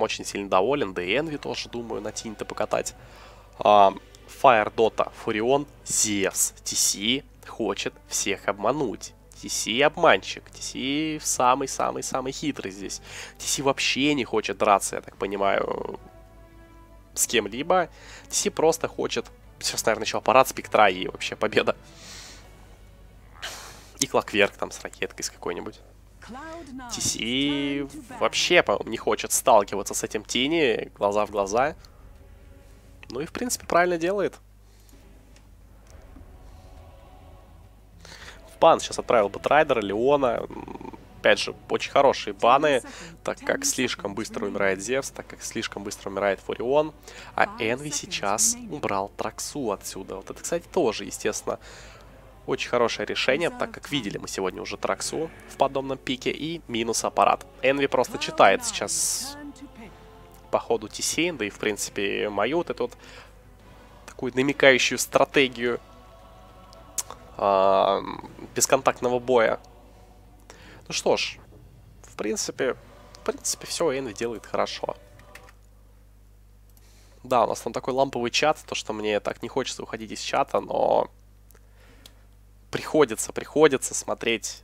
этим очень сильно доволен. Да и Энви тоже, думаю, на тень-то покатать. А, Fire Dota, Фурион, Зевс. TC хочет всех обмануть. TC обманщик. TC самый-самый-самый хитрый здесь. TC вообще не хочет драться, я так понимаю, с кем-либо. TC просто хочет... Сейчас, наверное, еще аппарат спектра и вообще победа. И клокверк там с ракеткой с какой-нибудь. TC вообще, по-моему, не хочет сталкиваться с этим Тини глаза в глаза. Ну и, в принципе, правильно делает. В бан сейчас отправил бы Трайдера, Леона. Опять же, очень хорошие баны, так как слишком быстро умирает Зевс, так как слишком быстро умирает Фурион. А Энви сейчас убрал Траксу отсюда. Вот это, кстати, тоже, естественно, очень хорошее решение, так как видели мы сегодня уже Траксу в подобном пике и минус аппарат. Энви просто читает сейчас по ходу Тисейн, да и в принципе мою вот эту вот такую намекающую стратегию э, бесконтактного боя. Ну что ж, в принципе, в принципе все Энви делает хорошо. Да, у нас там такой ламповый чат, то что мне так не хочется уходить из чата, но приходится, приходится смотреть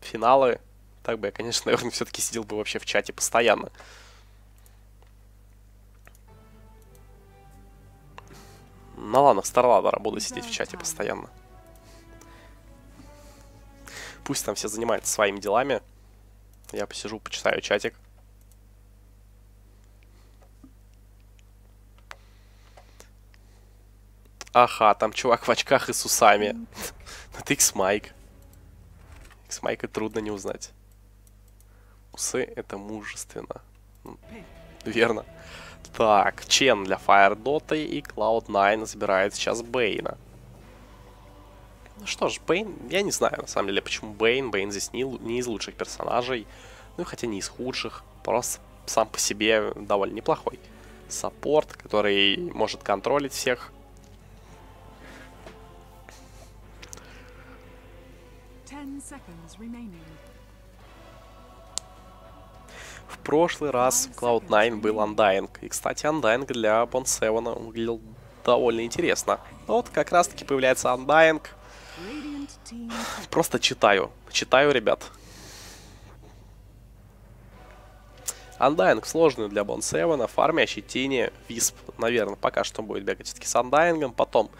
финалы. Так бы я, конечно, наверное, все-таки сидел бы вообще в чате постоянно. Ну ладно, в Старладера буду сидеть в чате постоянно. Пусть там все занимаются своими делами. Я посижу, почитаю чатик. Ага, там чувак в очках и с усами. Это X-Майк. X-Майка трудно не узнать. Усы — это мужественно. Верно. Так, Чен для Dota и Cloud9 забирает сейчас Бейна. Ну что ж, Бейн, я не знаю на самом деле, почему Бейн. Бейн здесь не, не из лучших персонажей. Ну, хотя не из худших. Просто сам по себе довольно неплохой. Саппорт, который может контролить всех. В прошлый раз в Cloud9 был Undying. И, кстати, Undying для Bond 7 выглядел довольно интересно. Вот как раз таки появляется Undying. Просто читаю. Читаю, ребят. Undying сложный для Bond 7, фармящий тени. Висп, наверное, пока что будет бегать все-таки с Undying. Потом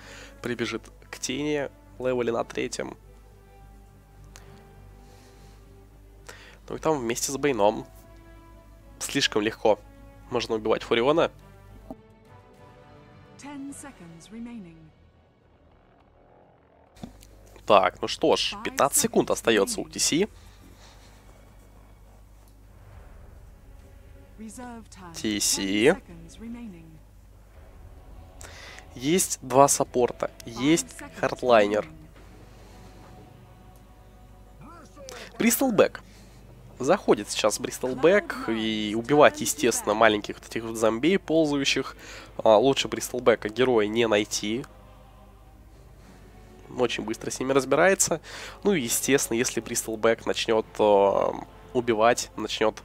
прибежит к тени левеле на третьем. Ну и там вместе с Бейном слишком легко можно убивать Фуриона. Так, ну что ж, 15 секунд остается у TC. TC. Есть два саппорта. Есть хардлейнер. Bristleback. Заходит сейчас Bristleback и убивать, естественно, маленьких вот этих вот зомби ползающих. А, лучше Bristleback а героя не найти. Очень быстро с ними разбирается. Ну и, естественно, если Bristleback начнет э, убивать, начнет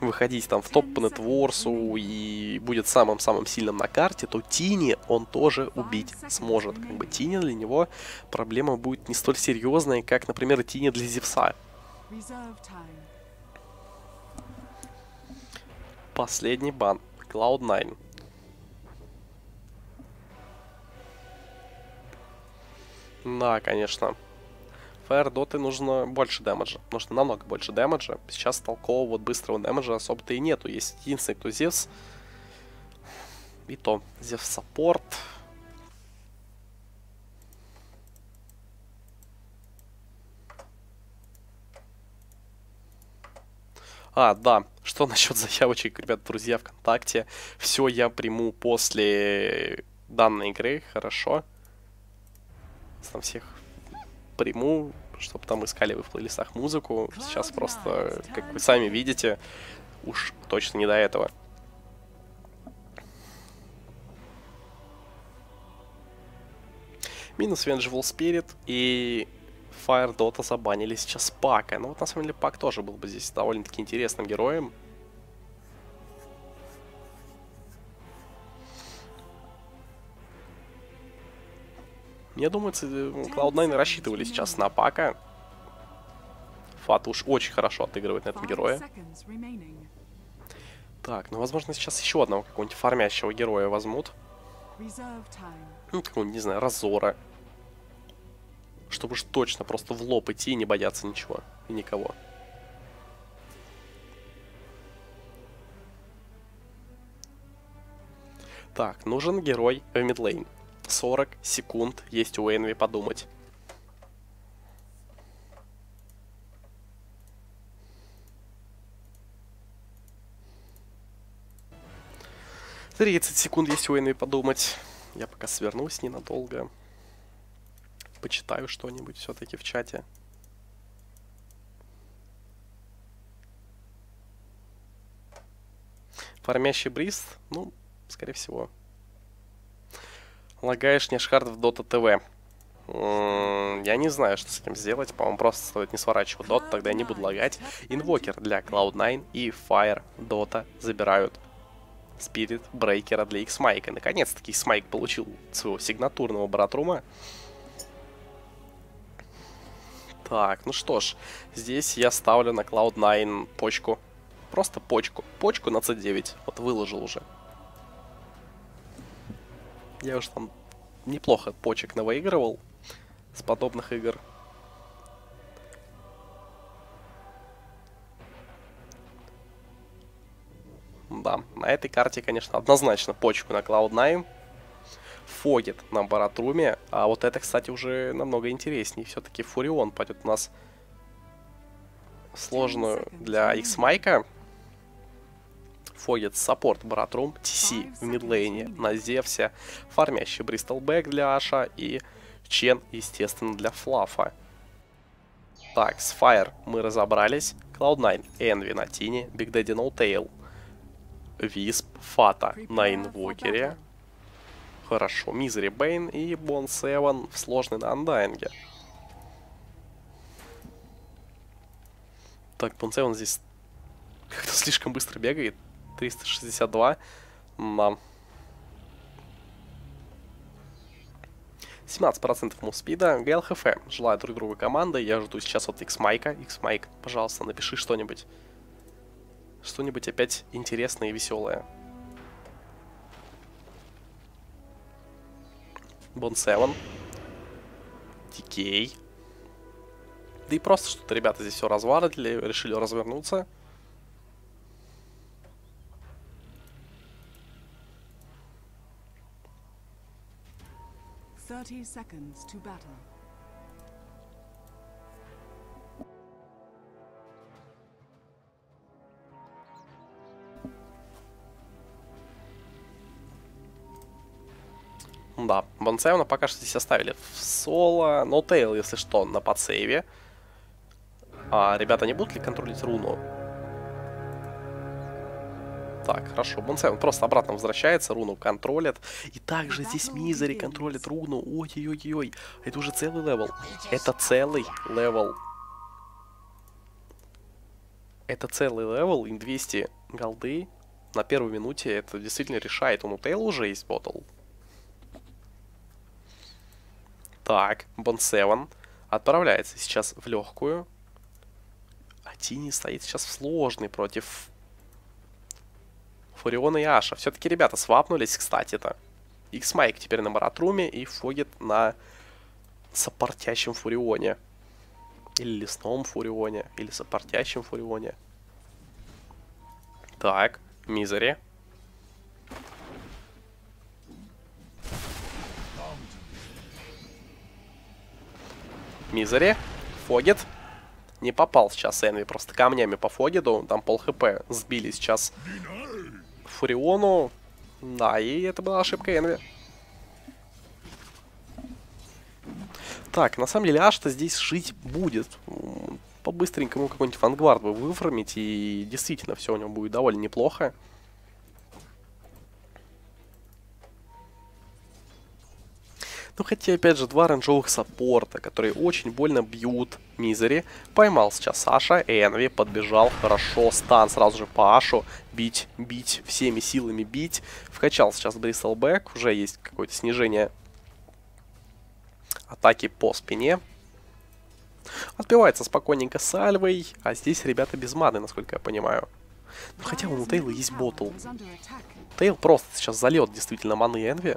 выходить там в топ по нетворсу и будет самым-самым сильным на карте, то Тини он тоже убить сможет. Как бы Тини для него проблема будет не столь серьезная, как, например, Тини для Зевса. Последний бан. Cloud9. Да, конечно. Fire Dota нужно больше дэмэджа. Нужно намного больше дэмэджа. Сейчас толкового вот быстрого дэмэджа особо-то и нету. Есть единственный, кто Зевс. И то, Зевс саппорт. А, да, что насчет заявочек, ребят, друзья, ВКонтакте. Все я приму после данной игры, хорошо. Там всех приму, чтобы там искали вы в плейлистах музыку. Сейчас просто, как вы сами видите, уж точно не до этого. Минус Vengeful Spirit и Fire Dota забанили сейчас Пака. Ну вот на самом деле Пак тоже был бы здесь довольно-таки интересным героем. Мне думается, ну, Cloud9 рассчитывали сейчас на Пака. Фат уж очень хорошо отыгрывает на этом герое. Так, ну возможно сейчас еще одного какого-нибудь фармящего героя возьмут. Ну, какого-нибудь, не знаю, Разора. Чтобы уж точно просто в лоб идти и не бояться ничего и никого. Так, нужен герой в мидлейн. 40 секунд есть у Энви подумать. Тридцать секунд есть у Энви подумать. Я пока свернусь ненадолго. Почитаю что-нибудь все-таки в чате. Фармящий бриз, ну, скорее всего. Лагаешь Нешхард в Dota TV. Я не знаю, что с этим сделать. По-моему, просто стоит не сворачивать Dota, тогда я не буду лагать. Инвокер для Cloud9 и Fire Dota забирают Спирит Брейкера для X-Mike. Наконец-таки X-Mike получил своего сигнатурного братрума. Так, ну что ж, здесь я ставлю на Cloud9 почку. Просто почку. Почку на C9. Вот выложил уже. Я уже там неплохо почек навыигрывал с подобных игр. Да, на этой карте, конечно, однозначно почку на Cloud9. Фогет на Баратруме. А вот это, кстати, уже намного интереснее. Все-таки Фурион пойдет у нас сложную для X-Майка. Фогет support Братрум, TC в мидлейне на Зевсе, фармящий Bristleback для Аша и Чен, естественно, для Флафа. Так, с Fire мы разобрались. Cloud9, Envy на Тини, Big Daddy No Tail, Висп, Фата на Инвокере. Хорошо, Мизери Бейн и Бон Севен в сложной на Андаинге. Так, Бон Севен здесь как-то слишком быстро бегает. 362. Да. 17% мувспида. ГЛХФ. Желаю друг другу команды. Я жду сейчас от X-Майка. X-Майк, пожалуйста, напиши что-нибудь. Что-нибудь опять интересное и веселое. Бон 7. Дикей. Да и просто что-то ребята здесь все развалили, решили развернуться. 30 seconds to battle. Да, Бонсевна пока что здесь оставили в соло. Ноутейл, если что, на подсейве. А ребята не будут ли контролить руну? Так, хорошо. Бонсай, просто обратно возвращается, руну контролит. И также здесь Мизери контролит руну. Ой-ой-ой-ой. Это уже целый level. Это целый level. Это целый level, им 200 голды на первой минуте. Это действительно решает. Он у Тейла уже есть ботл. Так, Бон 7 отправляется сейчас в легкую. А Тини стоит сейчас в сложный против Фуриона и Аша. Все-таки ребята свапнулись, кстати-то. X-Майк теперь на Маратруме и Фогет на сопортящем Фурионе. Или лесном Фурионе, или сопортящем Фурионе. Так, Мизери. Мизери. Фогет. Не попал сейчас Энви, просто камнями по Фогеду. Там пол хп сбили сейчас Фуриону. Да, и это была ошибка Энви. Так, на самом деле Ашта здесь жить будет. По-быстренькому какой-нибудь вангвард вы выформите, и действительно все у него будет довольно неплохо. Ну, хотя, опять же, два оранжевых саппорта, которые очень больно бьют Мизери. Поймал сейчас Саша, Энви подбежал хорошо, стан сразу же по Ашу. Бить, бить, всеми силами бить. Вкачал сейчас Бристлбэк, уже есть какое-то снижение атаки по спине. Отбивается спокойненько сальвой, а здесь ребята без маны, насколько я понимаю. Ну, хотя у Тейла есть ботл. Тейл просто сейчас зальет действительно маны Энви.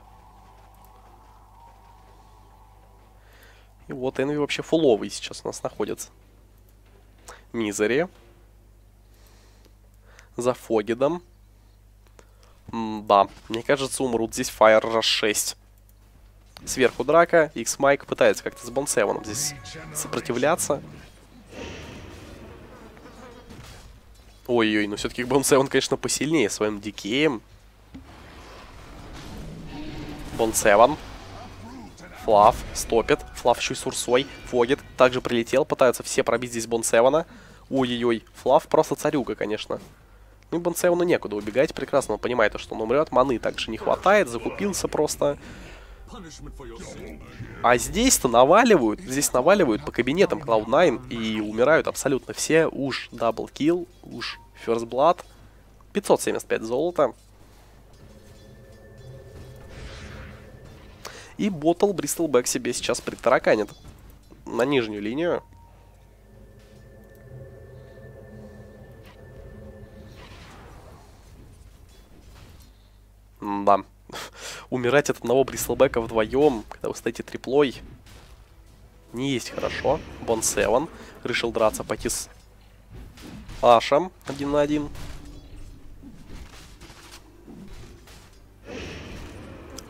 И вот Энви вообще фуловый сейчас у нас находится. Мизери. За Фогидом. да, мне кажется, умрут здесь Фаер раз 6. Сверху драка, X-Майк пытается как-то с Бонсеваном здесь сопротивляться. Ой-ой, но все-таки Бонсеван, конечно, посильнее своим дикеем. Бонсеван. Флав стопит. Флав еще и с Урсой. Фогит также прилетел. Пытаются все пробить здесь Бонсевана. Ой-ой-ой. Флав просто царюга, конечно. Ну и Бонсевану некуда убегать. Прекрасно он понимает, что он умрет. Маны также не хватает. Закупился просто. А здесь-то наваливают, здесь наваливают по кабинетам Cloud9 и умирают абсолютно все. Уж double kill, уж First Blood. 575 золота. И bottle Bristleback себе сейчас притараканит на нижнюю линию. Да. Умирать от одного Бристлбека вдвоем, когда вы стоите триплой, не есть хорошо. Бон Севен решил драться, пойти с Ашем один на один.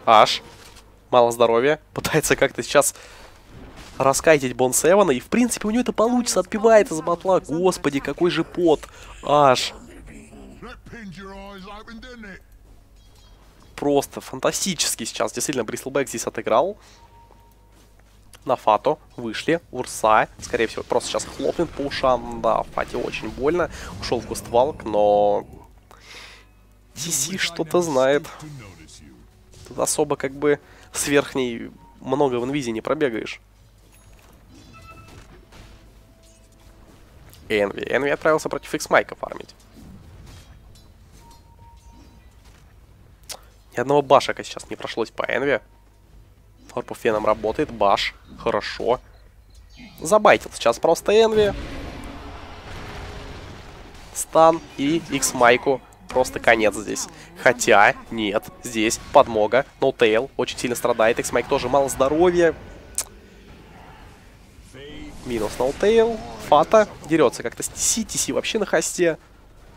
Аш мало здоровья, пытается как-то сейчас раскайтить Бон Севена, и в принципе у него это получится, отпивает из батла. Господи, какой же пот. Аж. Просто фантастически сейчас. Действительно, Бристлбэк здесь отыграл. На Фату вышли. Урса, скорее всего, просто сейчас хлопнет по ушам. Да, Фате очень больно. Ушел в Густвалк, но... TC что-то знает. Тут особо как бы с верхней много в инвизе не пробегаешь. Энви. Энви отправился против X-Майка фармить. Ни одного башика сейчас не прошлось по Энви. Форпуфеном работает. Баш. Хорошо. Забайтил сейчас просто Энви. Стан и X-Майку просто конец здесь. Хотя, нет, здесь подмога. Ноутейл очень сильно страдает. X-Майк тоже мало здоровья. Минус Ноутейл. Фата дерется как-то с TC. TC вообще на хосте.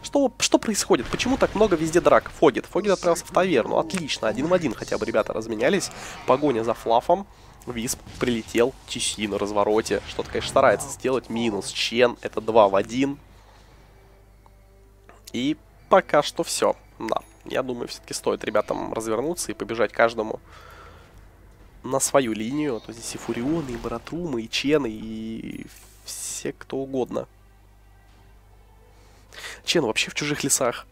Что, что происходит? Почему так много везде драк? Фогит. Фогит отправился в таверну. Отлично. Один в один хотя бы ребята разменялись. Погоня за флафом. Висп прилетел. TC на развороте. Что-то, конечно, старается сделать. Минус Чен. Это 2 в 1. И пока что все. Да, я думаю, все-таки стоит ребятам развернуться и побежать каждому на свою линию. То здесь и Фурионы, и Баратрумы, и Чены, и все кто угодно. Чен вообще в чужих лесах.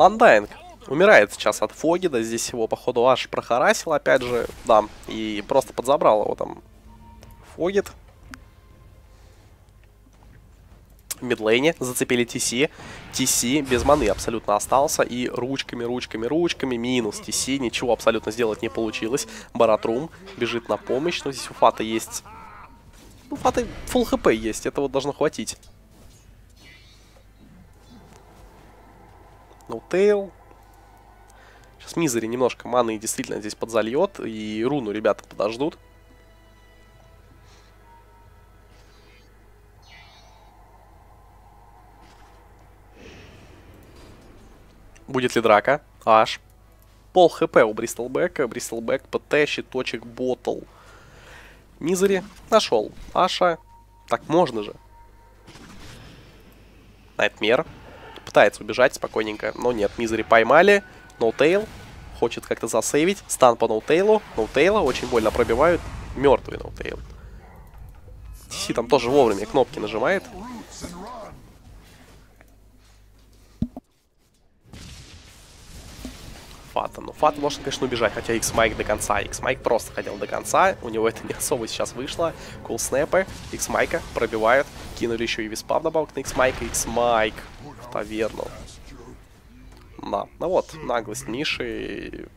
Ландайнг умирает сейчас от Фогида. Здесь его, походу, аж прохарасил, опять же. Да, и просто подзабрал его там Фогид. В мидлейне зацепили ТС. ТС без маны абсолютно остался. И ручками, ручками, ручками. Минус ТС. Ничего абсолютно сделать не получилось. Баратрум бежит на помощь. Но здесь у Фата есть... Ну, Фата full хп есть. Этого должно хватить. Ноутейл. Сейчас Мизери немножко маны действительно здесь подзальет. И руну ребята подождут. Будет ли драка? Аж. Пол хп у Бристлбека. Бристлбек, ПТ, щиточек, ботл. Мизери нашел. Аша. Так можно же. Найтмер пытается убежать спокойненько, но нет, Мизери поймали. Ноутейл хочет как-то засейвить. Стан по ноутейлу. Ноутейла очень больно пробивают. Мертвый ноутейл. Си там тоже вовремя кнопки нажимает. Фата. Но Фат может, конечно, убежать, хотя X-Майк до конца. X-Майк просто хотел до конца, у него это не особо сейчас вышло. Кул снэпы, X-Майка пробивают, кинули еще и виспа вдобавок на X-Майка. X-Майк таверну. Да, ну вот, наглость Миши.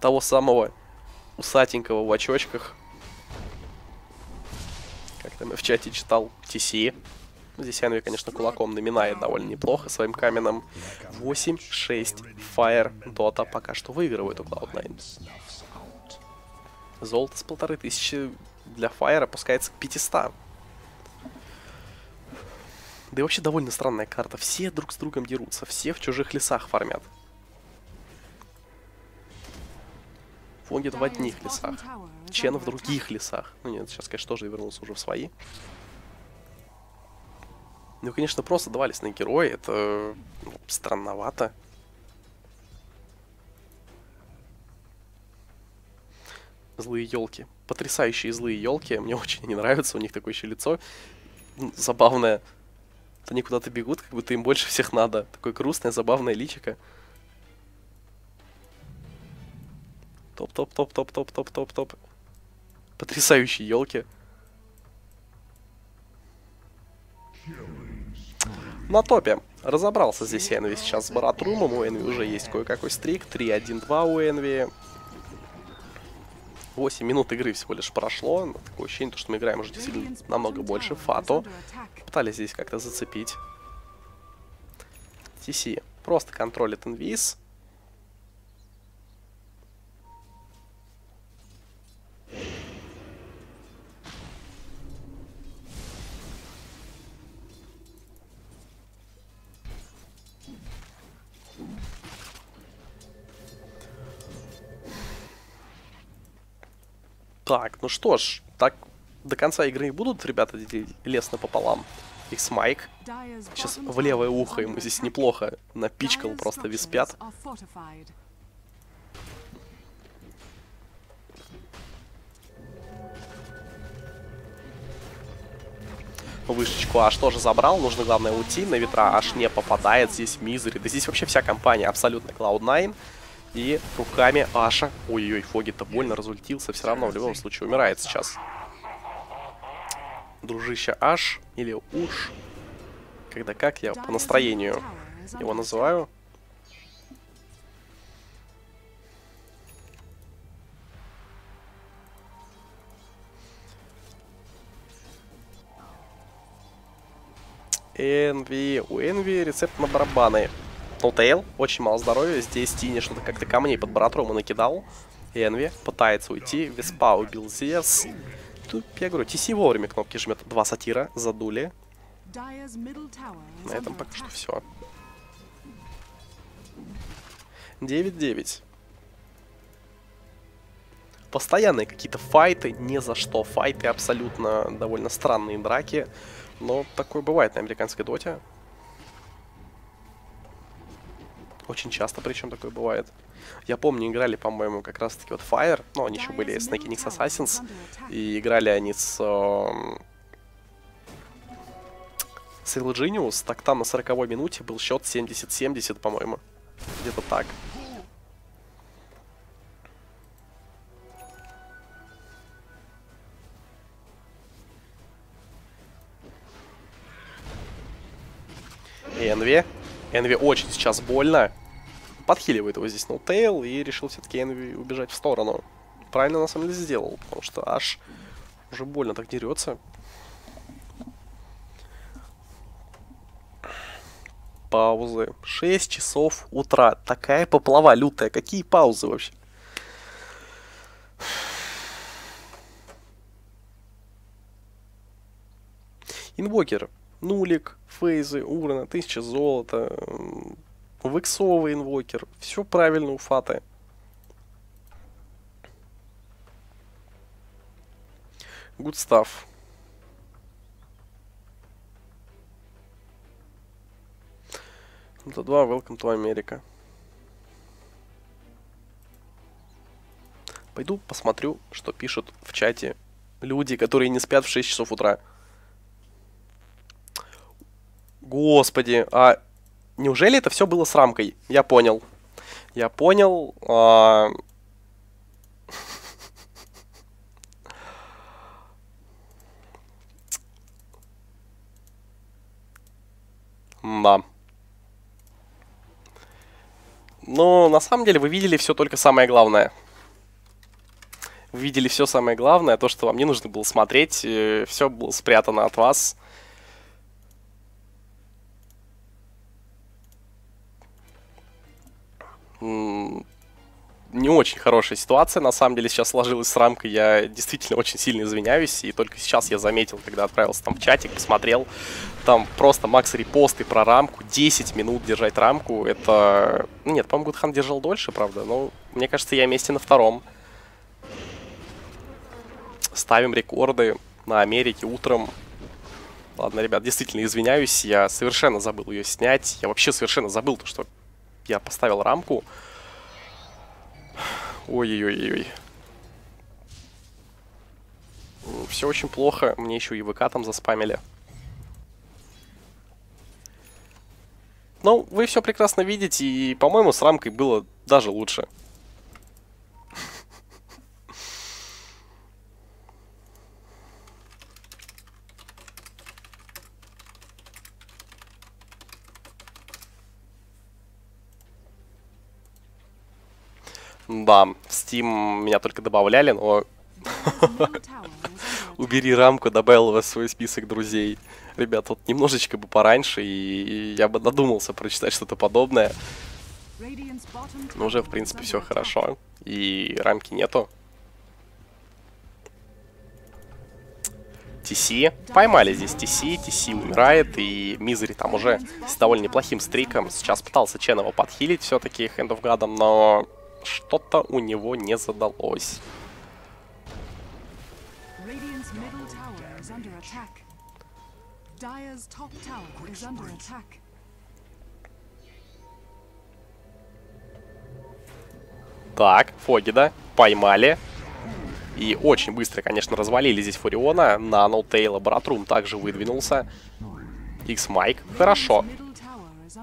Того самого усатенького в очочках. Как там я в чате читал, TC. Здесь Энви, конечно, кулаком наминает довольно неплохо своим каменным. 8-6. Fire Dota пока что выигрывает у Cloud9. Золото с полторы тысячи для Fire опускается к 500. Да и вообще довольно странная карта. Все друг с другом дерутся, все в чужих лесах фармят. Фогет в одних лесах, Чен в других лесах. Ну нет, сейчас, конечно, тоже вернулся уже в свои. Ну, конечно, просто два лесных героя, это ну, странновато. Злые елки. Потрясающие злые елки. Мне очень не нравятся, у них такое еще лицо забавное. Они куда-то бегут, как будто им больше всех надо. Такое грустное, забавное личико. Топ-топ-топ-топ-топ-топ-топ-топ. Потрясающие елки. На топе. Разобрался здесь Энви сейчас с Баратрумом. У Энви уже есть кое-какой стрик. 3-1-2 у Энви. 8 минут игры всего лишь прошло. Такое ощущение, что мы играем уже действительно намного больше. Фато. Пытались здесь как-то зацепить. TC просто контролит инвиз. Так, ну что ж, так до конца игры будут ребята лесно пополам. X Майк. Сейчас в левое ухо ему здесь неплохо напичкал просто виспят. Вышечку аж тоже забрал. Нужно, главное, уйти. На ветра аж не попадает. Здесь Мизери. Да здесь вообще вся компания абсолютно Cloud9. И руками Аша... Ой-ой, Фоги-то больно разультился. Все равно в любом случае умирает сейчас. Дружище Аш или Уш. Когда как я по настроению его называю. Энви. У Энви рецепт на барабаны. Ноутейл, очень мало здоровья. Здесь Тини что-то как-то камней под Баратрому накидал. Энви пытается уйти. Веспа убил Зевс. Тут, я говорю, TC вовремя кнопки жмет. Два сатира задули. На этом пока что все. 9-9. Постоянные какие-то файты, не за что. Файты абсолютно довольно странные драки. Но такое бывает на американской доте. Очень часто, причем такое бывает. Я помню, играли, по-моему, как раз-таки вот Fire, ну, они еще были Snake Nix Assassins, и играли они с... Э, с Genius, так там на 40 минуте был счет 70-70, по-моему. Где-то так. Энви. Энви очень сейчас больно подхиливает его здесь Ноутейл и решил все-таки Энви убежать в сторону. Правильно на самом деле сделал, потому что аж уже больно так дерется. Паузы. 6 часов утра. Такая поплава лютая. Какие паузы вообще? Инвокер. Нулик, фейзы, урна, 1000 золота, Вексовый инвокер. Все правильно у Фаты. Good stuff. До 2, welcome to America. Пойду посмотрю, что пишут в чате люди, которые не спят в 6 часов утра. Господи, а Неужели это все было с рамкой? Я понял. Я понял. А... Да. Но на самом деле вы видели все только самое главное. Вы видели все самое главное, то, что вам не нужно было смотреть, все было спрятано от вас. Не очень хорошая ситуация, на самом деле, сейчас сложилась с рамкой. Я действительно очень сильно извиняюсь, и только сейчас я заметил, когда отправился там в чатик, посмотрел, там просто макс репосты про рамку, 10 минут держать рамку, это... Нет, по-моему, Гудхан держал дольше, правда, но мне кажется, я вместе на втором. Ставим рекорды на Америке утром. Ладно, ребят, действительно извиняюсь, я совершенно забыл ее снять. Я вообще совершенно забыл то, что я поставил рамку. Ой-ой-ой-ой. Все очень плохо. Мне еще и ВК там заспамили. Ну, вы все прекрасно видите, и, по-моему, с рамкой было даже лучше. Да, в Steam меня только добавляли, но... Убери рамку, добавил в свой список друзей. Ребят, вот немножечко бы пораньше, и я бы додумался прочитать что-то подобное. Но уже, в принципе, все хорошо. И рамки нету. TC. Поймали здесь TC, TC умирает, и Мизери там уже с довольно неплохим стриком. Сейчас пытался Ченова подхилить все-таки Hand of God, но что-то у него не задалось. Так, Фогида поймали. И очень быстро, конечно, развалили здесь Фуриона. На Ноутейла Братрум также выдвинулся. X-Майк. Хорошо.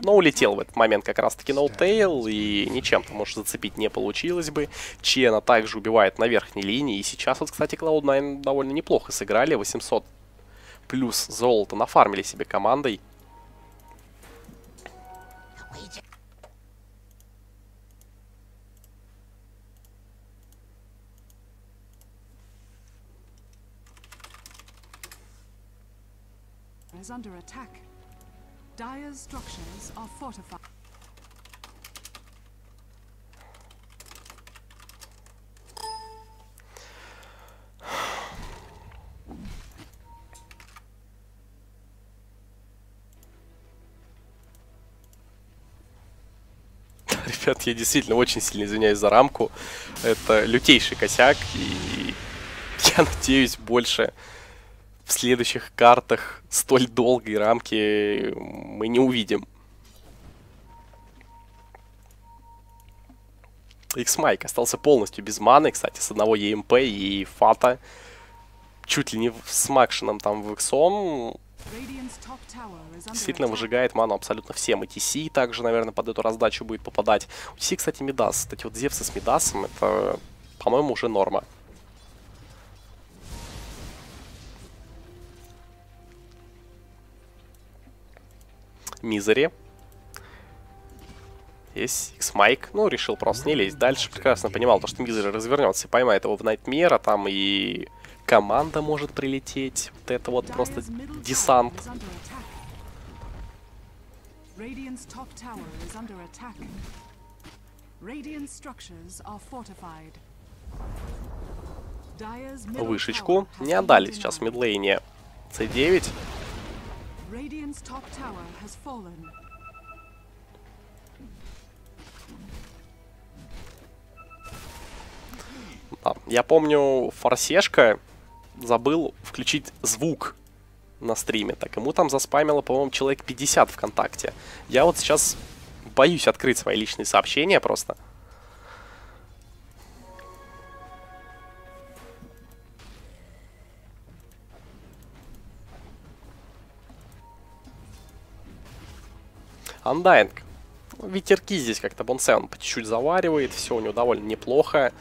Но улетел в этот момент как раз-таки ноутейл, и ничем там, может, зацепить не получилось бы. Чена также убивает на верхней линии, и сейчас вот, кстати, Cloud9 довольно неплохо сыграли, 800 плюс золото нафармили себе командой. is under attack. Dire's structures are fortified. Ребят, я действительно очень сильно извиняюсь за рамку. Это лютейший косяк, и я надеюсь больше в следующих картах столь долгой рамки мы не увидим. X-Майк остался полностью без маны, кстати, с одного EMP и Фата. Чуть ли не с Макшином там в Иксом. Действительно выжигает ману абсолютно всем. И TC также, наверное, под эту раздачу будет попадать. У TC, кстати, Мидас. Кстати, вот Зевсы с Мидасом, это, по-моему, уже норма. Мизери. Есть X-Майк. Ну, решил просто не лезть дальше. Прекрасно понимал, то, что Мизери развернется и поймает его в Найтмера. Там и команда может прилететь. Вот это вот просто десант. Вышечку не отдали сейчас в мидлейне. C9. Radiant's top tower has fallen. Да. Я помню, Форсешка забыл включить звук на стриме. Так ему там заспамило, по-моему, человек 50 ВКонтакте. Я вот сейчас боюсь открыть свои личные сообщения просто. Undying. ветерки здесь как-то Бонсен по чуть-чуть заваривает, все у него довольно неплохо.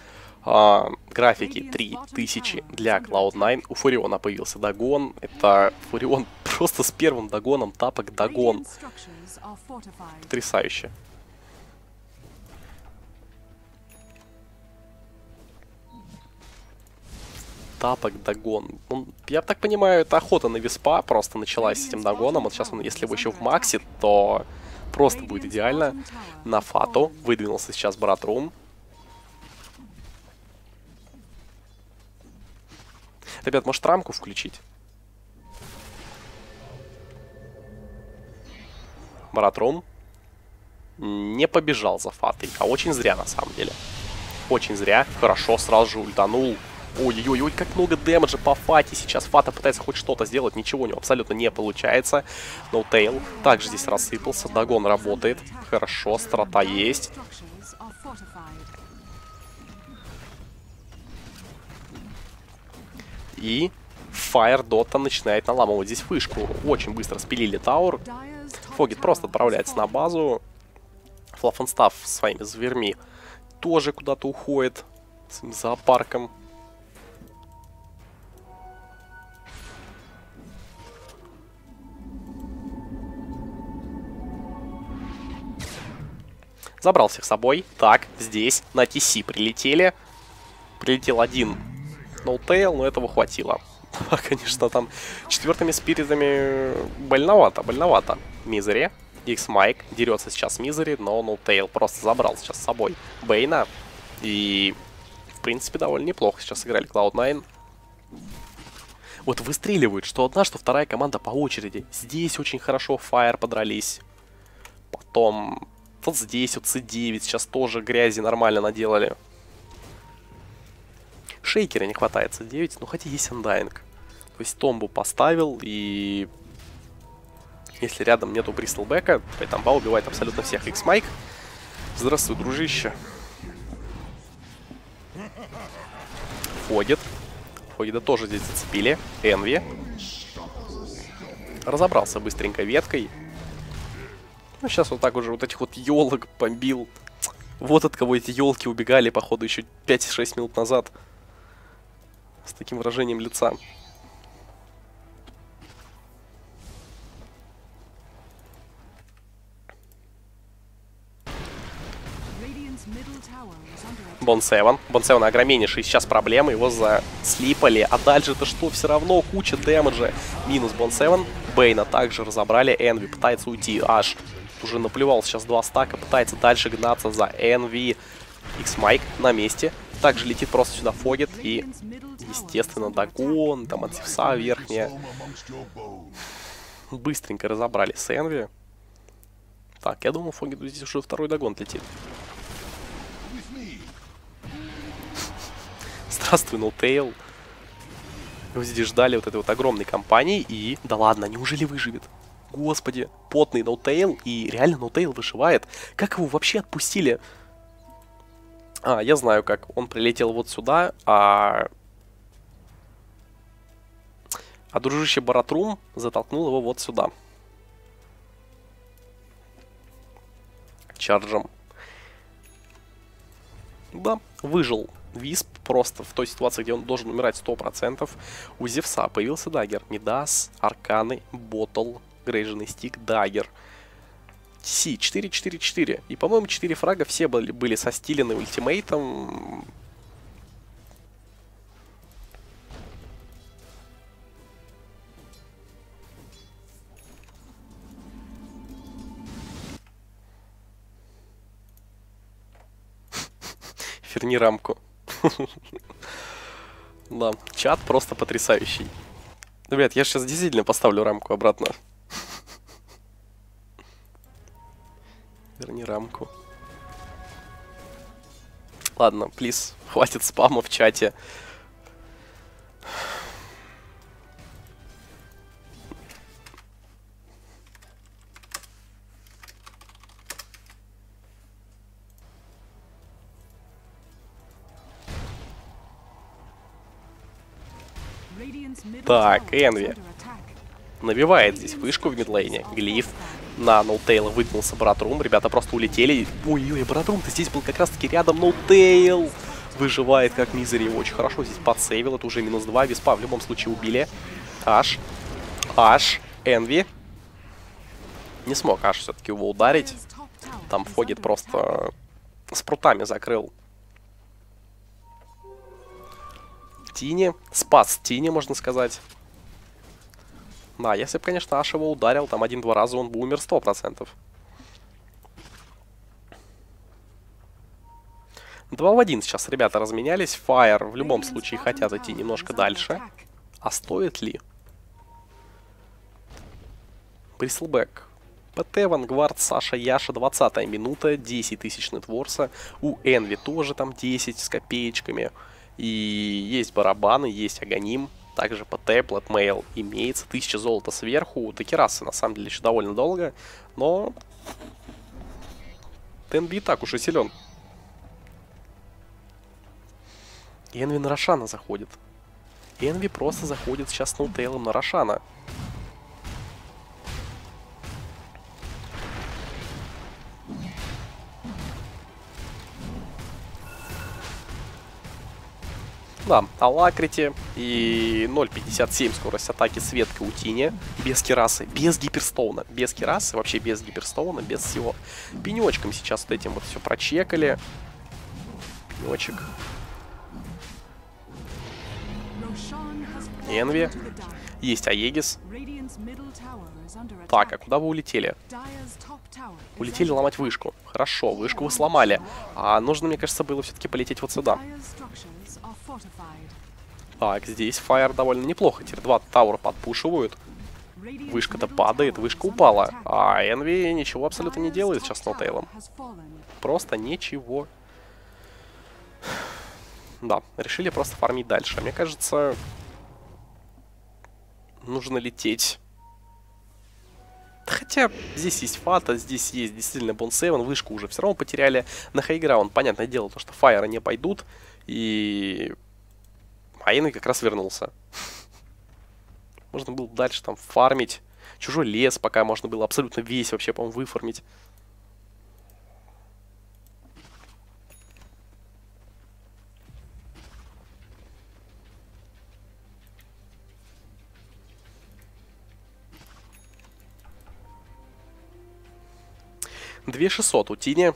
А, графики 3000 для Cloud9. У Фуриона появился догон. Это Фурион просто с первым догоном тапок догон. Потрясающе. тапок догон. Ну, я так понимаю, это охота на виспа просто началась с этим догоном. Вот сейчас он, если его еще в максе, то просто будет идеально. На фату выдвинулся сейчас брат Рум. Ребят, может рамку включить? Брат Рум не побежал за фатой, а очень зря на самом деле. Очень зря. Хорошо, сразу же ультанул Ой-ой-ой, как много дэмэджа по Фате сейчас. Фата пытается хоть что-то сделать, ничего у него абсолютно не получается. No также здесь рассыпался, Дагон работает. Хорошо, страта есть. И Fire Dota начинает наламывать здесь вышку. Очень быстро спилили Таур. Фогит просто отправляется на базу. Флаффенстав своими зверьми тоже куда-то уходит. С зоопарком. Забрал всех с собой. Так, здесь на TC прилетели. Прилетел один ноутейл, но этого хватило. Конечно, там четвертыми спиритами больновато, больновато. Мизери. X Майк дерется сейчас Мизери, но ноутейл просто забрал сейчас с собой Бейна. И, в принципе, довольно неплохо сейчас сыграли Cloud9. Вот выстреливают, что одна, что вторая команда по очереди. Здесь очень хорошо Fire подрались. Потом вот здесь вот C9 сейчас тоже грязи нормально наделали. Шейкера не хватает C9, но хотя есть Undying. То есть Томбу поставил и... Если рядом нету Бристлбека, Пайтамба убивает абсолютно всех. X-Майк. Здравствуй, дружище. Фогет. Фогеда тоже здесь зацепили. Энви. Разобрался быстренько веткой. Ну, сейчас вот так уже вот этих вот елок бомбил. Вот от кого эти елки убегали, походу, еще 5-6 минут назад. С таким выражением лица. Бон Севен. Бон Севен огромнейший. Сейчас проблемы. Его заслипали. А дальше-то что? Все равно куча дэмэджа. Минус Бон Севен. Бейна также разобрали. Энви пытается уйти аж уже наплевал сейчас два стака, пытается дальше гнаться за NV. X-Майк на месте. Также летит просто сюда Фогет и, естественно, Дагон, там от Зевса верхняя. Быстренько разобрали с Энви. Так, я думал, Фогет здесь уже второй Дагон летит. Здравствуй, Ноутейл. Вы здесь ждали вот этой вот огромной компании и... Да ладно, неужели выживет? Господи, потный ноутейл, и реально ноутейл вышивает. Как его вообще отпустили? А, я знаю как. Он прилетел вот сюда, а... А дружище Баратрум затолкнул его вот сюда. Чарджем. Да, выжил Висп просто в той ситуации, где он должен умирать 100%. У Зевса появился dagger. Мидас, Арканы, Bottle, Грейженный stick, Dagger. Си, 4-4-4. И, по-моему, 4 фрага все были, были со стилены ультимейтом. Верни рамку. Да, чат просто потрясающий. Ребят, я сейчас действительно поставлю рамку обратно. Верни рамку. Ладно, плиз, хватит спама в чате. Так, Энви. Набивает здесь вышку в мидлейне. Глиф на ноутейла выгнался Братрум. Ребята просто улетели. Ой-ой, Братрум, ты здесь был как раз-таки рядом. Ноутейл выживает как мизери. Очень хорошо здесь подсейвил. Это уже минус 2. Виспа в любом случае убили. Аш. Аш. Энви. Не смог Аш все-таки его ударить. Там Фогит просто с прутами закрыл. Тини. Спас Тини, можно сказать. Да, если бы, конечно, Аш его ударил, там один-два раза он бы умер сто процентов. 2 в 1 сейчас ребята разменялись. Fire в любом случае хотят идти немножко дальше. А стоит ли? Бристлбэк. ПТ, Вангвард, Саша, Яша, 20 минута, 10 тысяч нетворса. У Энви тоже там 10 с копеечками. И есть барабаны, есть Аганим. Также ПТ, Platemail имеется. 1000 золота сверху. До кирасы на самом деле еще довольно долго. Но... ТНБ так уж и силен. Энви на Рошана заходит. Энви просто заходит сейчас с Ноутейлом на Рошана. Да, Алакрити и 0.57 скорость атаки с веткой у Тини. Без керасы, без гиперстоуна. Без керасы, вообще без гиперстоуна, без всего. Пенечком сейчас вот этим вот все прочекали. Пенечек. Энви. Есть Аегис. Так, а куда вы улетели? Улетели ломать вышку. Хорошо, вышку вы сломали. А нужно, мне кажется, было все-таки полететь вот сюда. Так, здесь Фаер довольно неплохо. Теперь два Таура подпушивают. Вышка-то падает, вышка упала. А Энви ничего абсолютно не делает сейчас с Нотейлом. Просто ничего. Да, решили просто фармить дальше. Мне кажется, нужно лететь. Хотя здесь есть Фата, здесь есть действительно Бон Севен, вышку уже все равно потеряли. На хайграунд, понятное дело, то, что Фаера не пойдут. И Айны как раз вернулся. Можно было дальше там фармить. Чужой лес пока можно было абсолютно весь вообще, по-моему, выфармить. Две шестьсот у Тини.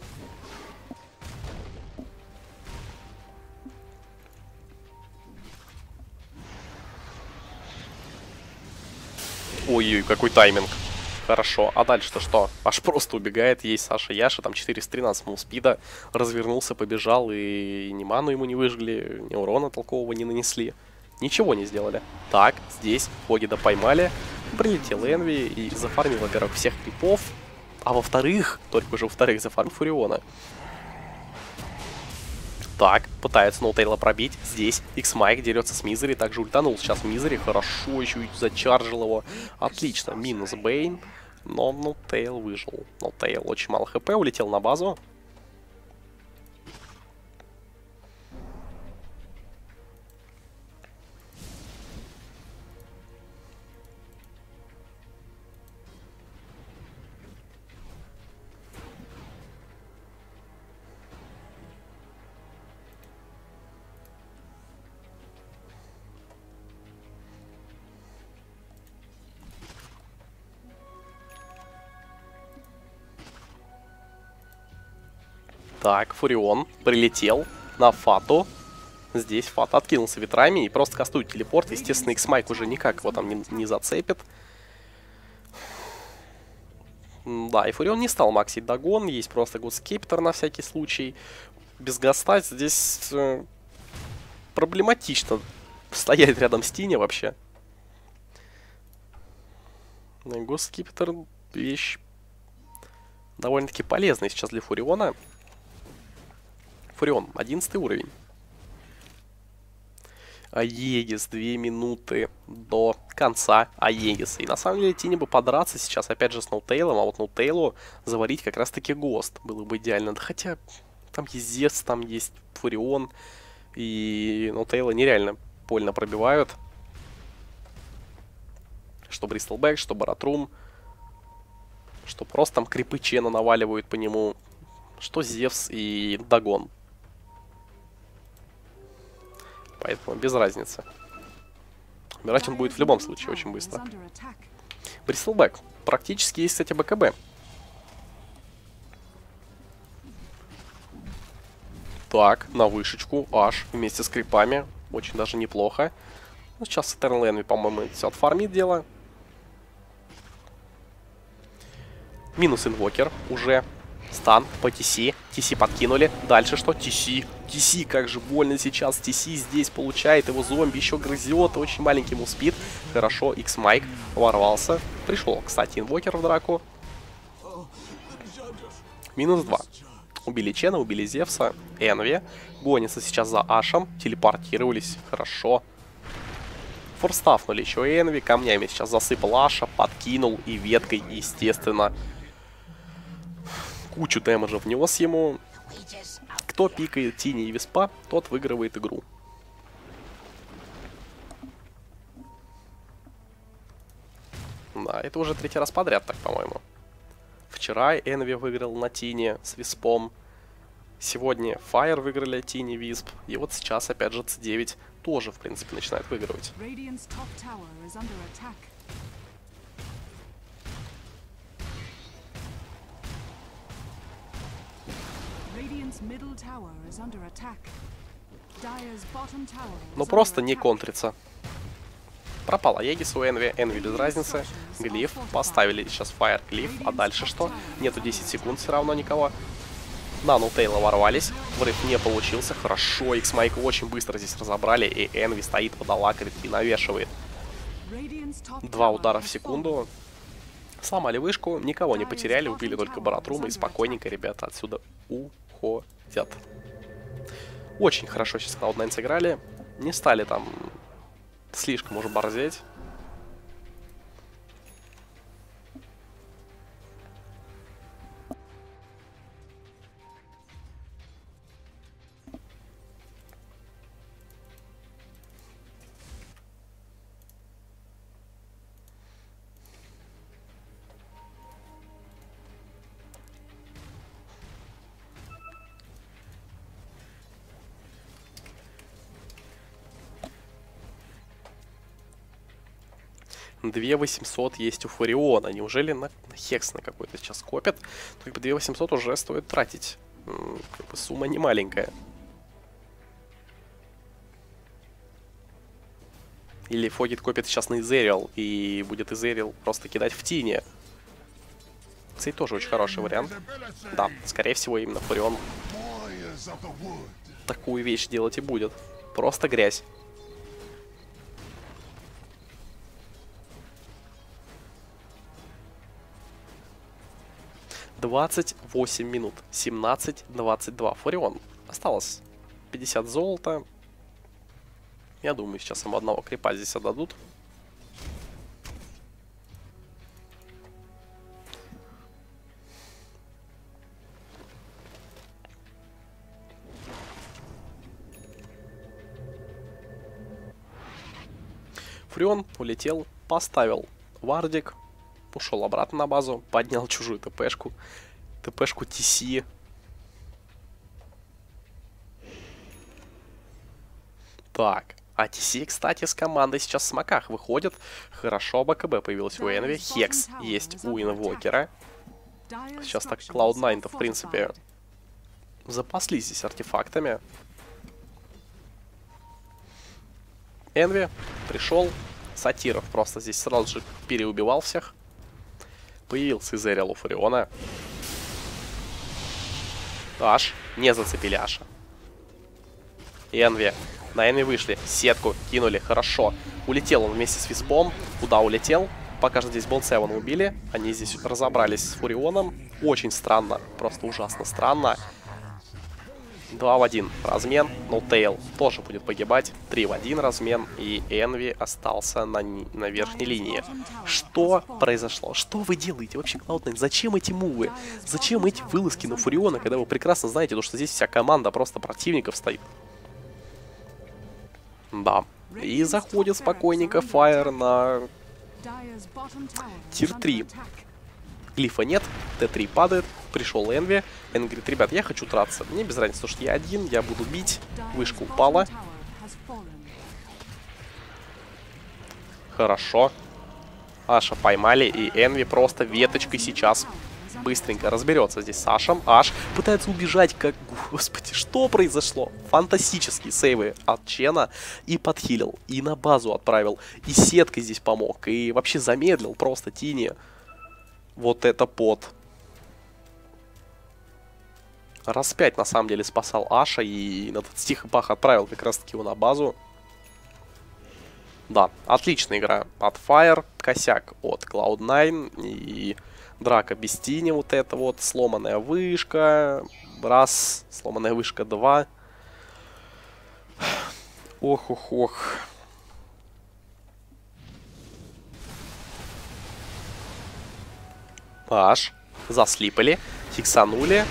Ой-ой, какой тайминг. Хорошо. А дальше-то что? Аж просто убегает. Есть Саша Яша, там 413 мул спида. Развернулся, побежал, и ни ману ему не выжгли, ни урона толкового не нанесли. Ничего не сделали. Так, здесь Фогида поймали. Прилетел Энви и зафармил, во-первых, всех крипов. А во-вторых, только уже во-вторых, зафармил Фуриона. Так, пытается Ноутейла пробить. Здесь X-Майк дерется с Мизери. Также ультанул сейчас Мизери. Хорошо еще и зачаржил его. Отлично. Минус Бейн. Но Ноутейл выжил. Ноутейл очень мало хп. Улетел на базу. Так, Фурион прилетел на Фату. Здесь Фата откинулся ветрами и просто кастует телепорт. Естественно, X-Майк уже никак его там не, не зацепит. Да, и Фурион не стал максить Dagon. Есть просто Ghost Scepter на всякий случай. Без Госта здесь э, проблематично стоять рядом с Тини вообще. Ghost Scepter вещь довольно-таки полезная сейчас для Фуриона. Фурион, 11 уровень. Аегис, 2 минуты до конца Аегиса. И на самом деле Тини бы подраться сейчас опять же с Ноутейлом, а вот Ноутейлу заварить как раз таки ГОСТ было бы идеально. Да хотя там есть Зевс, там есть Фурион, и Ноутейла нереально больно пробивают. Что Бристлбэк, что Баратрум, что просто там крипы Чена наваливают по нему, что Зевс и Дагон. Поэтому без разницы. Умирать он будет в любом случае очень быстро. Бристлбэк. Практически есть, кстати, БКБ. Так, на вышечку, аж, вместе с крипами. Очень даже неплохо. Ну, сейчас Eternal Envy, по-моему, все отфармит дело. Минус инвокер уже. Стан по ТС. ТС подкинули. Дальше что? ТС. ТС, как же больно сейчас. ТС здесь получает. Его зомби еще грызет. Очень маленький ему спид. Хорошо, X-Майк ворвался. Пришел, кстати, инвокер в драку. Минус 2. Убили Чена, убили Зевса, Энви. Гонятся сейчас за Ашем. Телепортировались. Хорошо. Форстафнули еще Энви. Камнями сейчас засыпал Аша. Подкинул и веткой, естественно, кучу дэмэджа внес ему. Кто пикает Тини и Виспа, тот выигрывает игру. Да, это уже третий раз подряд, так, по-моему. Вчера Энви выиграл на Тине с Виспом. Сегодня Fire выиграли Тини Висп. И вот сейчас, опять же, C9 тоже, в принципе, начинает выигрывать. Ну просто не контрится. Пропала Егис у Энви, Энви без разницы. Глиф, поставили сейчас Фаер Глиф, а дальше что? Нету 10 секунд все равно никого. На, ну Тейла ворвались, врыв не получился, хорошо, X-Майк очень быстро здесь разобрали, и Энви стоит под алакрит и навешивает. Два удара в секунду, Сломали вышку, никого не потеряли, убили только Баратрума, и спокойненько ребята отсюда уходят. Очень хорошо сейчас Cloud9 сыграли. Не стали там слишком уже борзеть. 2800 есть у Фариона. Неужели на, на Хекс на какой-то сейчас копят? Бы 2800 уже стоит тратить. Как бы сумма не маленькая. Или Фогит копит сейчас на Изериал, и будет Изериал просто кидать в Тине. Кстати, тоже очень хороший вариант. Да, скорее всего, именно Фарион такую вещь делать и будет. Просто грязь. 28 минут. 17-22. Фурион. Осталось 50 золота. Я думаю, сейчас ему одного крипа здесь отдадут. Фурион улетел, поставил вардик, ушел обратно на базу, поднял чужую ТПшку, ТПшку ТС. Так, а ТС, кстати, с командой сейчас в смоках выходит. Хорошо, БКБ появилась у Энви. Хекс есть у Инвокера. Сейчас так Cloud9-то, в принципе, запаслись здесь артефактами. Энви пришел. Сатиров просто здесь сразу же переубивал всех. Появился из Эриал у Фариона. Аш. Не зацепили Аша. Энви. На Энви вышли. Сетку кинули. Хорошо. Улетел он вместе с Виспом. Куда улетел? Пока что здесь Болт Севен убили. Они здесь разобрались с Фурионом. Очень странно. Просто ужасно странно. 2 в 1 размен. Ноутейл тоже будет погибать. 3 в 1 размен. И Энви остался на, на верхней линии. Что произошло? Что вы делаете вообще, Cloud9? Зачем эти мувы? Зачем эти вылазки на Фуриона, когда вы прекрасно знаете, что здесь вся команда просто противников стоит? Да. И заходит спокойненько Фаер на тир 3. Глифа нет, Т3 падает, пришел Энви. Энви говорит, ребят, я хочу драться. Мне без разницы, что я один, я буду бить. Вышка упала. Хорошо. Аша поймали, и Энви просто веточкой сейчас быстренько разберется здесь с Ашем. Аш пытается убежать, как... Господи, что произошло? Фантастические сейвы от Чена. И подхилил, и на базу отправил, и сеткой здесь помог, и вообще замедлил просто Тини. Вот это пот. Раз пять, на самом деле, спасал Аша, и на 20 хпах отправил как раз-таки его на базу. Да, отличная игра от Fire, косяк от Cloud9 и драка без тени вот это вот, сломанная вышка, раз, сломанная вышка два. Ох-ох-ох. Аж, заслипали, фиксанули.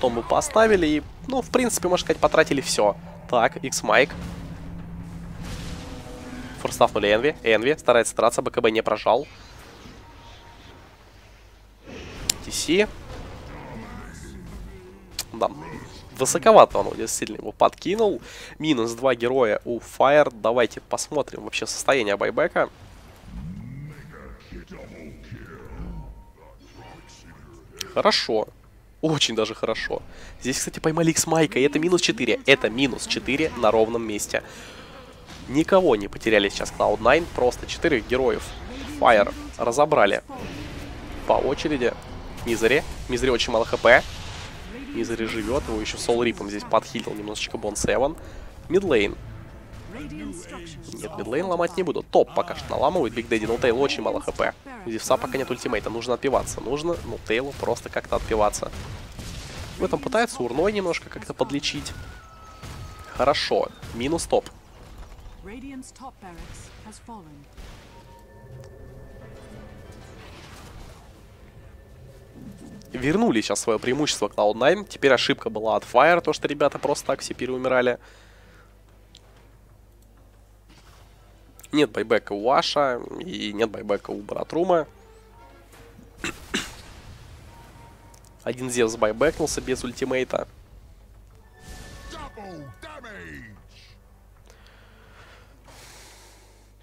Тому поставили и, ну, в принципе, можно сказать, потратили все. Так, X-Майк Форстафнули Энви. Энви старается драться, БКБ не прожал. TC. Да, высоковато он здесь сильно его подкинул. Минус два героя у Fire. Давайте посмотрим вообще состояние байбека. Хорошо. Очень даже хорошо. Здесь, кстати, поймали X Майка, и это минус 4. Это минус 4 на ровном месте. Никого не потеряли сейчас Cloud9, просто четырех героев Fire разобрали по очереди. Мизери. Мизери очень мало хп. Мизери живет, его еще Soul Rip ом здесь подхилил немножечко Бон 7. Мидлейн. Нет, мидлейн ломать не буду. Топ пока что наламывает. Big Daddy Ноутейл очень мало хп. Зевса пока нет ультимейта, нужно отпиваться. Нужно, Ноутейлу просто как-то отпиваться. В этом пытается урной немножко как-то подлечить. Хорошо. Минус топ. Вернули сейчас свое преимущество Cloud9. Теперь ошибка была от Fire, то что ребята просто так все переумирали. Нет байбека у Аша и нет байбека у Баратрума. Один Зевс байбекнулся без ультимейта.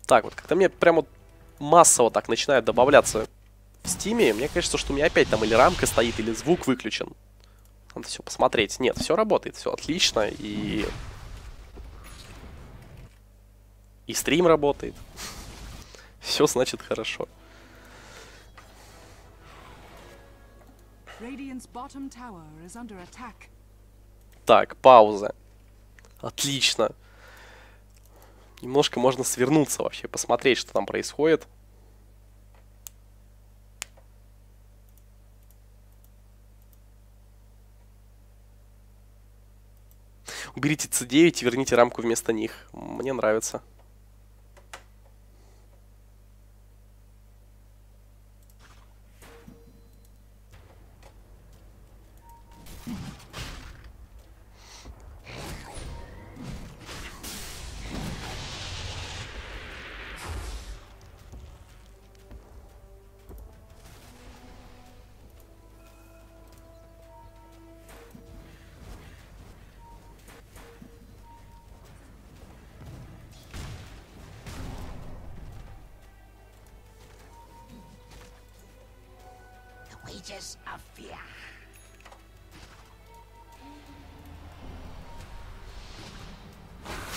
Так, вот как-то мне прямо массово так начинает добавляться в стиме. Мне кажется, что у меня опять там или рамка стоит, или звук выключен. Надо все посмотреть. Нет, все работает, все отлично. И... И стрим работает. все значит хорошо. Так, пауза. Отлично немножко можно свернуться вообще, посмотреть, что там происходит. Уберите C9 и верните рамку вместо них. Мне нравится.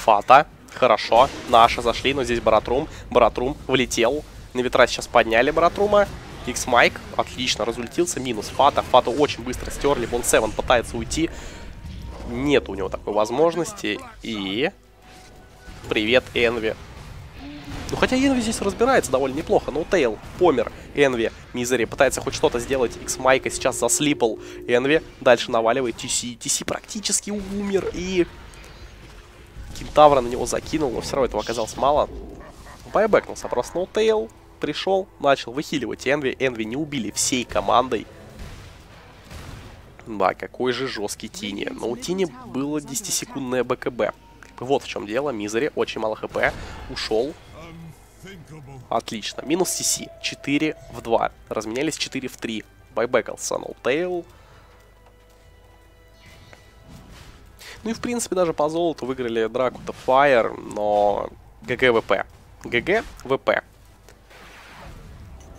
Фата. Хорошо. Наши зашли, но здесь Баратрум. Баратрум влетел. На ветра сейчас подняли Баратрума. Икс Майк. Отлично, разультился. Минус Фата. Фату очень быстро стерли. Бон 7 пытается уйти. Нет у него такой возможности. И... Привет, Энви. Ну, хотя Энви здесь разбирается довольно неплохо. Ну, Тейл помер. Энви, Мизери пытается хоть что-то сделать. Икс Майка сейчас заслипал. Энви дальше наваливает TC. TC практически умер. И Кентавра на него закинул, но все равно этого оказалось мало. Байбекнулся просто ноутейл. Пришел, начал выхиливать Энви. Энви не убили всей командой. Да, какой же жесткий Тини. Но у Тини было 10-секундное БКБ. Вот в чем дело. Мизери, очень мало хп. Ушел. Отлично. Минус CC. 4 в 2. Разменялись 4 в 3. Байбекался Ноутейл. Ну и в принципе даже по золоту выиграли драку-то Fire, но GG WP. GG WP.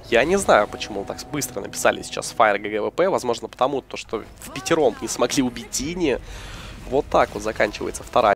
Я не знаю, почему так быстро написали сейчас Fire GG WP. Возможно, потому, то, что впятером не смогли убить Тини. Вот так вот заканчивается вторая.